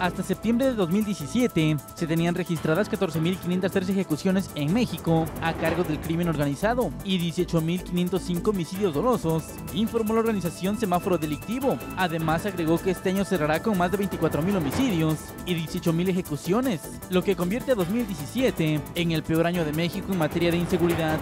Hasta septiembre de 2017 se tenían registradas 14.503 ejecuciones en México a cargo del crimen organizado y 18.505 homicidios dolosos, informó la organización Semáforo Delictivo. Además agregó que este año cerrará con más de 24.000 homicidios y 18.000 ejecuciones, lo que convierte a 2017 en el peor año de México en materia de inseguridad.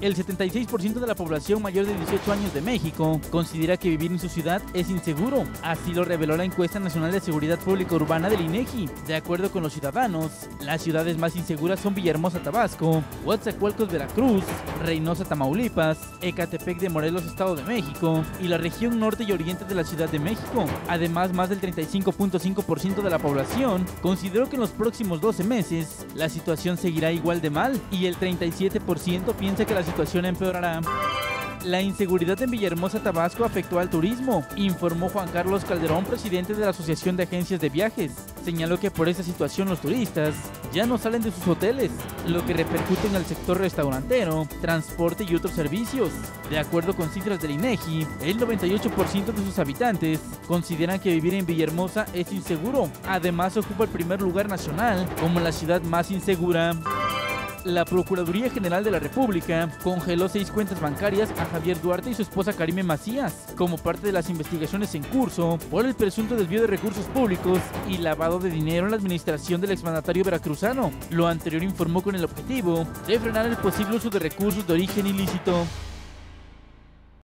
El 76% de la población mayor de 18 años de México considera que vivir en su ciudad es inseguro. Así lo reveló la encuesta nacional de seguridad pública urbana del INEGI. De acuerdo con los ciudadanos, las ciudades más inseguras son Villahermosa, Tabasco, Huatzacualcos, Veracruz, Reynosa, Tamaulipas, Ecatepec de Morelos, Estado de México y la región norte y oriente de la Ciudad de México. Además, más del 35.5% de la población consideró que en los próximos 12 meses la situación seguirá igual de mal y el 37% piensa que la situación empeorará. La inseguridad en Villahermosa, Tabasco afectó al turismo, informó Juan Carlos Calderón, presidente de la Asociación de Agencias de Viajes. Señaló que por esa situación los turistas ya no salen de sus hoteles, lo que repercute en el sector restaurantero, transporte y otros servicios. De acuerdo con cifras del INEGI, el 98% de sus habitantes consideran que vivir en Villahermosa es inseguro. Además, ocupa el primer lugar nacional como la ciudad más insegura la Procuraduría General de la República congeló seis cuentas bancarias a Javier Duarte y su esposa Karime Macías como parte de las investigaciones en curso por el presunto desvío de recursos públicos y lavado de dinero en la administración del exmandatario veracruzano. Lo anterior informó con el objetivo de frenar el posible uso de recursos de origen ilícito.